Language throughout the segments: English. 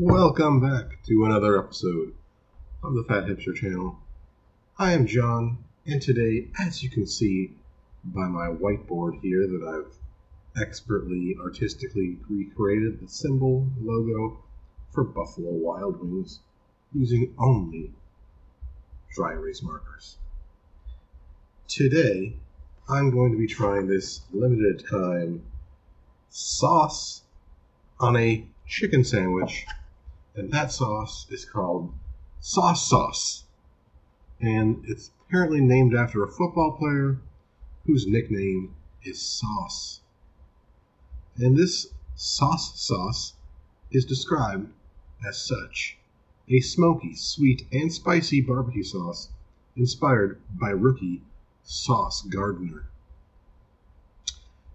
Welcome back to another episode of the Fat Hipster channel. I am John, and today, as you can see by my whiteboard here that I've expertly, artistically recreated the symbol, logo for Buffalo Wild Wings using only dry erase markers. Today, I'm going to be trying this limited time sauce on a chicken sandwich, and that sauce is called sauce sauce. And it's apparently named after a football player whose nickname is Sauce. And this sauce sauce is described as such a smoky, sweet, and spicy barbecue sauce inspired by rookie Sauce Gardner.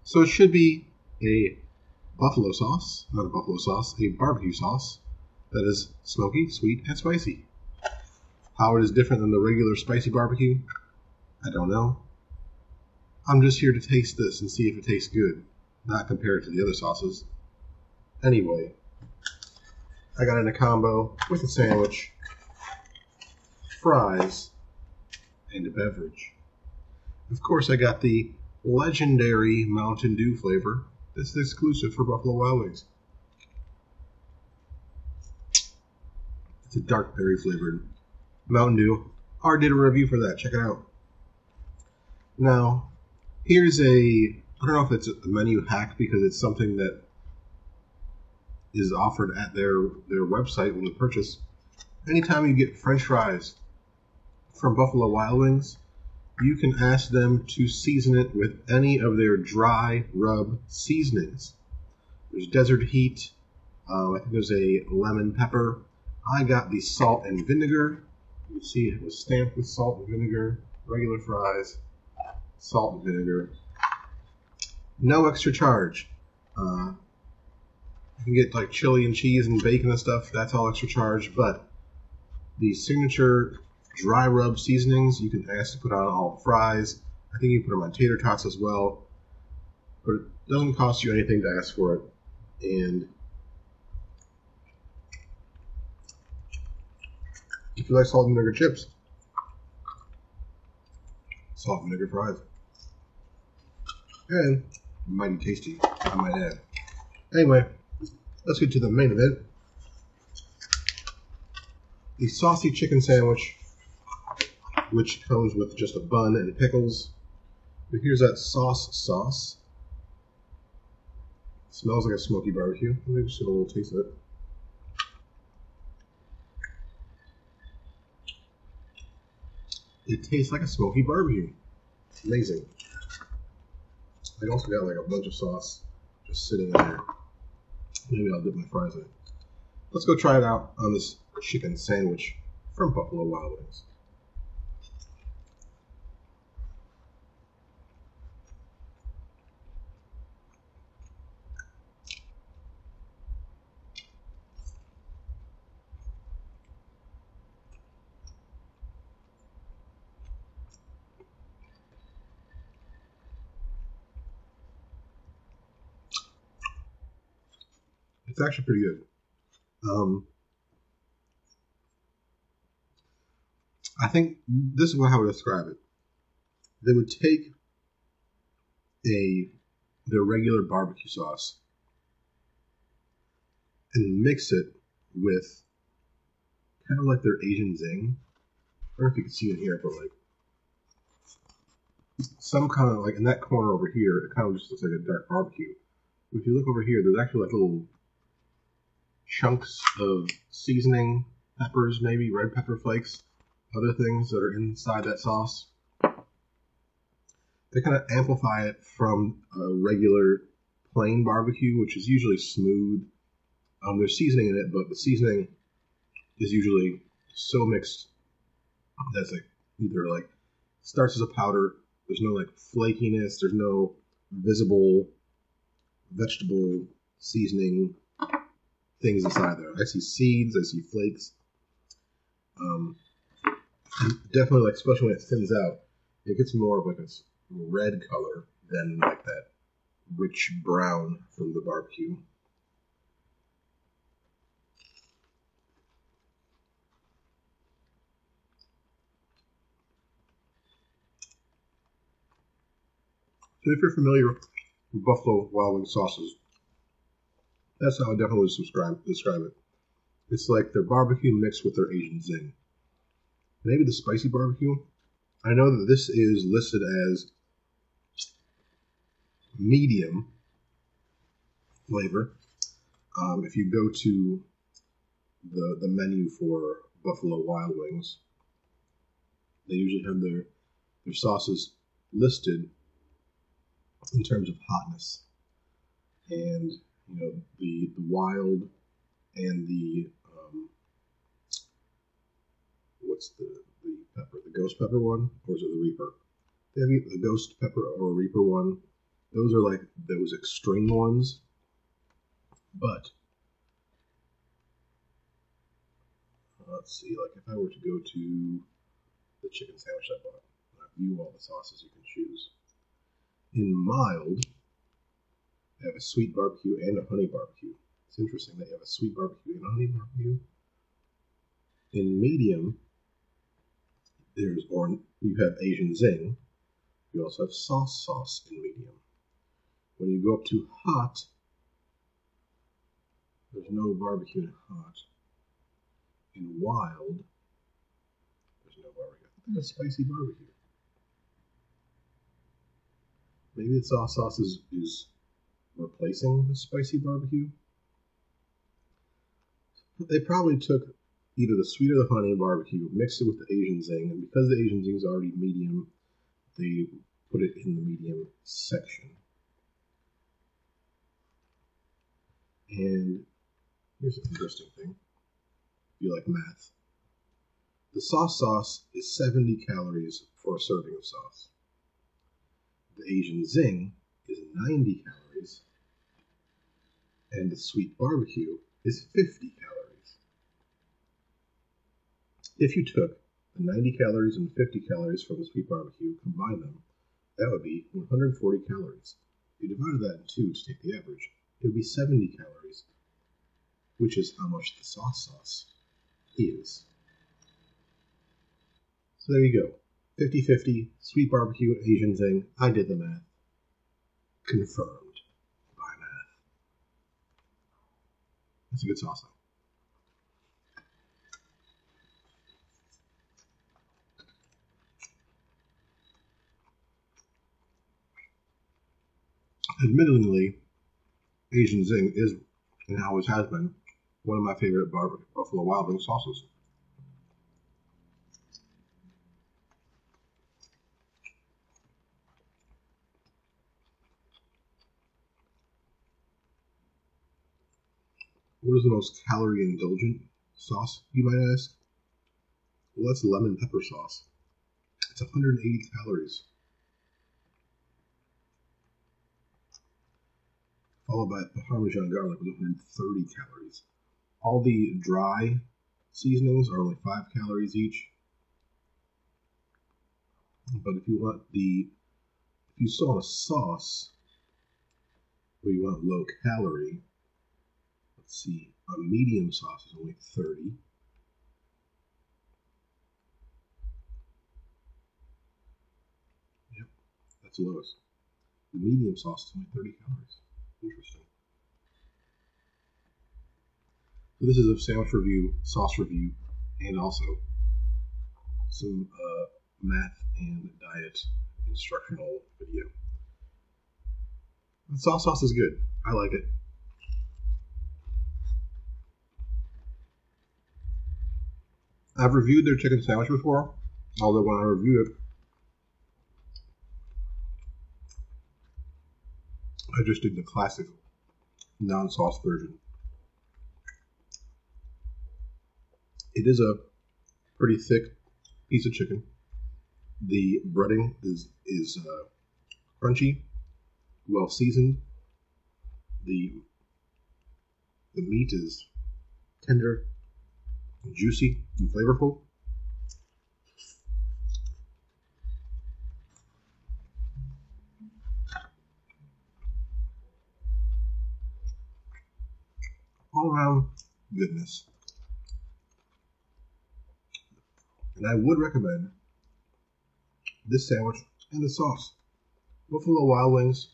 So it should be a buffalo sauce, not a buffalo sauce, a barbecue sauce that is smoky, sweet, and spicy. How it is different than the regular spicy barbecue, I don't know. I'm just here to taste this and see if it tastes good, not compare it to the other sauces. Anyway, I got in a combo with a sandwich, fries, and a beverage. Of course, I got the legendary Mountain Dew flavor. This is exclusive for Buffalo Wild Wings. It's a dark berry flavored Mountain Dew. Already did a review for that. Check it out. Now, here's a I don't know if it's a menu hack because it's something that is offered at their their website when you purchase. Anytime you get French fries from Buffalo Wild Wings, you can ask them to season it with any of their dry rub seasonings. There's desert heat. Uh, I think there's a lemon pepper. I got the salt and vinegar. You see it was stamped with salt and vinegar. Regular fries, salt and vinegar. No extra charge. Uh, you can get like chili and cheese and bacon and stuff. That's all extra charge. But the signature dry rub seasonings you can ask to put on all the fries. I think you put them on tater tots as well. But it doesn't cost you anything to ask for it. And if you like salt and vinegar chips, salt and vinegar fries. And mighty tasty, I might add. Anyway, let's get to the main event. The saucy chicken sandwich, which comes with just a bun and pickles. But here's that sauce sauce. smells like a smoky barbecue. Let me just get a little taste of it. It tastes like a smoky barbecue. Amazing. I also got like a bunch of sauce just sitting in there. Maybe I'll dip my fries in it. Let's go try it out on this chicken sandwich from Buffalo Wild Wings. It's actually pretty good. Um, I think this is how I would describe it. They would take a their regular barbecue sauce and mix it with kind of like their Asian zing. I don't know if you can see it here, but like some kind of like in that corner over here, it kind of just looks like a dark barbecue. If you look over here, there's actually like little chunks of seasoning, peppers, maybe red pepper flakes, other things that are inside that sauce. They kind of amplify it from a regular plain barbecue, which is usually smooth. Um, there's seasoning in it, but the seasoning is usually so mixed that's like either like starts as a powder. There's no like flakiness. There's no visible vegetable seasoning things inside there. I see seeds, I see flakes. Um, definitely like, especially when it thins out, it gets more of like a red color than like that rich brown from the barbecue. So if you're familiar with buffalo wild wing sauces, that's how I definitely subscribe, describe it. It's like their barbecue mixed with their Asian zing. Maybe the spicy barbecue. I know that this is listed as medium flavor. Um, if you go to the the menu for Buffalo Wild Wings, they usually have their their sauces listed in terms of hotness, and you know the the wild and the um, what's the the pepper the ghost pepper one or is it the reaper? They have the ghost pepper or reaper one. Those are like those extreme ones, but let's see, like if I were to go to the chicken sandwich I bought, I view all the sauces you can choose. In mild, have a sweet barbecue and a honey barbecue. It's interesting that you have a sweet barbecue and a honey barbecue. In medium, there's or you have Asian zing. You also have sauce sauce in medium. When you go up to hot, there's no barbecue in hot. In wild, there's no barbecue. I think that's spicy barbecue. Maybe the sauce sauce is, is replacing the spicy barbecue. They probably took either the sweet or the honey barbecue, mixed it with the Asian zing, and because the Asian zing is already medium, they put it in the medium section. And here's an interesting thing. If you like math, the sauce sauce is 70 calories for a serving of sauce. The Asian zing is 90 calories, and the sweet barbecue is 50 calories. If you took the 90 calories and 50 calories from the sweet barbecue, combine them, that would be 140 calories. If you divided that in two to take the average, it would be 70 calories, which is how much the sauce sauce is. So there you go. 50 50, sweet barbecue, Asian zing. I did the math. Confirmed by math. That's a good sauce, though. Admittedly, Asian Zing is, and always has been, one of my favorite Buffalo Wild Wing sauces. What is the most calorie indulgent sauce, you might ask? Well, that's lemon pepper sauce. It's 180 calories. Followed by Parmesan garlic with 130 calories. All the dry seasonings are only 5 calories each. But if you want the, if you saw a sauce where you want low calorie, let's see, a medium sauce is only 30. Yep, that's the lowest. The medium sauce is only 30 calories. Interesting. So this is a sandwich review, sauce review, and also some uh, math and diet instructional video. The sauce sauce is good. I like it. I've reviewed their chicken sandwich before, although when I reviewed it, I just did the classic non-sauce version. It is a pretty thick piece of chicken. The breading is is uh, crunchy, well seasoned. The the meat is tender, juicy, and flavorful. All around goodness. And I would recommend this sandwich and the sauce Buffalo Wild Wings,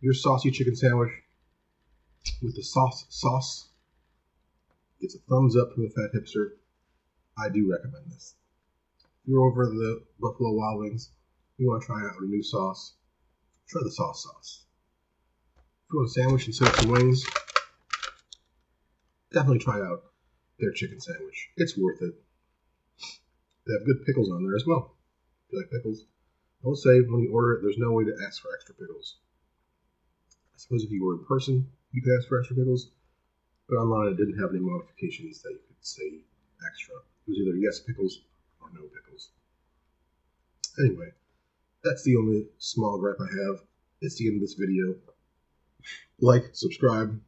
your saucy chicken sandwich with the sauce sauce gets a thumbs up from the fat hipster. I do recommend this. If you're over the Buffalo Wild Wings, you want to try out a new sauce, try the sauce sauce. If you want a sandwich instead of some wings, definitely try out their chicken sandwich. It's worth it. They have good pickles on there as well. If you like pickles, I will say when you order it, there's no way to ask for extra pickles. I suppose if you were in person, you could ask for extra pickles, but online it didn't have any modifications that you could say extra. It was either yes pickles or no pickles. Anyway, that's the only small gripe I have. It's the end of this video. Like, subscribe,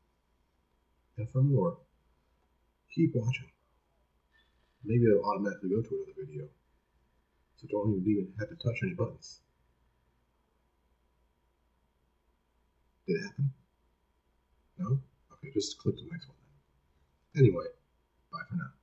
and for more, keep watching. Maybe it'll automatically go to another video. So don't even have to touch any buttons. Did it happen? No? Okay, just click the next one. Anyway, bye for now.